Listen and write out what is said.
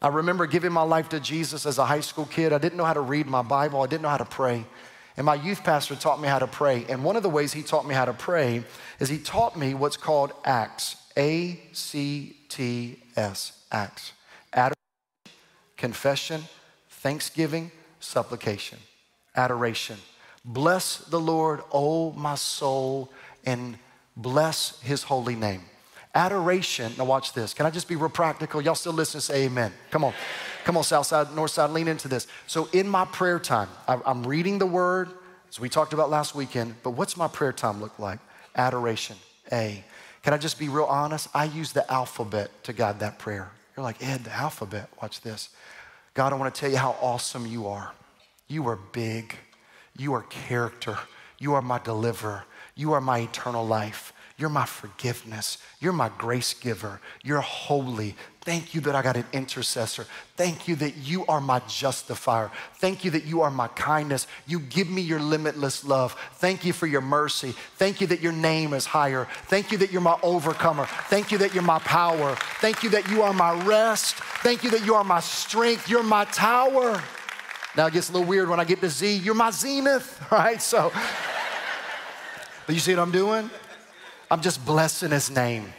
I remember giving my life to Jesus as a high school kid. I didn't know how to read my Bible, I didn't know how to pray. And my youth pastor taught me how to pray. And one of the ways he taught me how to pray is he taught me what's called ACTS A C T S, ACTS. Adoration, confession, thanksgiving, supplication. Adoration. Bless the Lord, O my soul, and bless his holy name. Adoration, now watch this. Can I just be real practical? Y'all still listen, say amen. Come on. Come on, South Side, North Side, lean into this. So, in my prayer time, I'm reading the word, as we talked about last weekend, but what's my prayer time look like? Adoration, A. Can I just be real honest? I use the alphabet to guide that prayer. You're like, Ed, the alphabet, watch this. God, I want to tell you how awesome you are. You are big. You are character. You are my deliverer. You are my eternal life. You're my forgiveness. You're my grace giver. You're holy. Thank you that I got an intercessor. Thank you that you are my justifier. Thank you that you are my kindness. You give me your limitless love. Thank you for your mercy. Thank you that your name is higher. Thank you that you're my overcomer. Thank you that you're my power. Thank you that you are my rest. Thank you that you are my strength. You're my tower. Now it gets a little weird when I get to Z. You're my zenith, right? So, but you see what I'm doing? I'm just blessing his name.